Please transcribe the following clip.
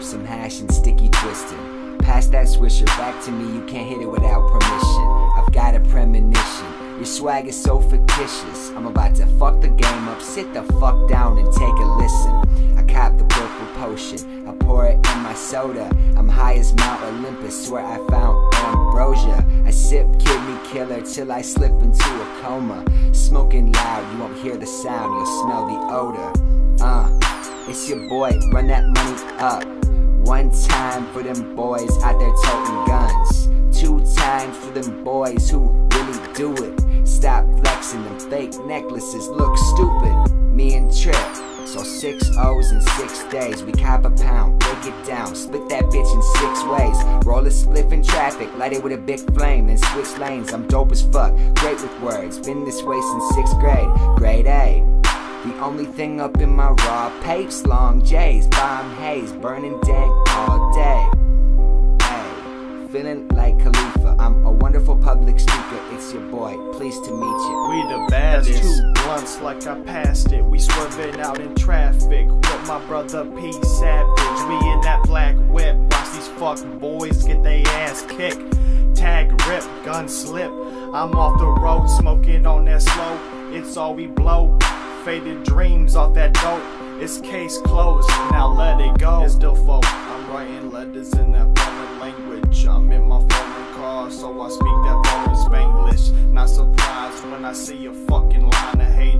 keep some hash and sticky twisting. Pass that swisher back to me, you can't hit it without permission. I've got a premonition. Your swag is so fictitious. I'm about to fuck the game up. Sit the fuck down and take a listen. I cop the purple potion. I pour it in my soda. I'm high as Mount Olympus. Swear I found ambrosia. I sip kidney killer till I slip into a coma. Smoking loud, you won't hear the sound. You'll smell the odor. It's your boy. Run that money up. One time for them boys out there toting guns. Two times for them boys who really do it. Stop flexing them fake necklaces, look stupid. Me and Trip. So six O's in six days. We cop a pound, break it down, split that bitch in six ways. Roll a spliff in traffic, light it with a big flame, then switch lanes. I'm dope as fuck, great with words. Been this way since sixth grade, grade A. The only thing up in my raw papes, long J's, bomb haze, burning dank all day. Hey, feeling like Khalifa. I'm a wonderful public speaker. It's your boy. Pleased to meet you. We the baddest. That's two blunts like I passed it. We swerving out in traffic with my brother P Savage. We in that black whip. Watch these fuck boys get they ass kicked. Tag rip, gun slip. I'm off the road smoking on that slow. It's all we blow. Faded dreams off that dope. It's case closed. Now let it go. It's still folk. I'm writing letters in that foreign language. I'm in my foreign car, so I speak that foreign Spanglish. Not surprised when I see a fucking line of haters.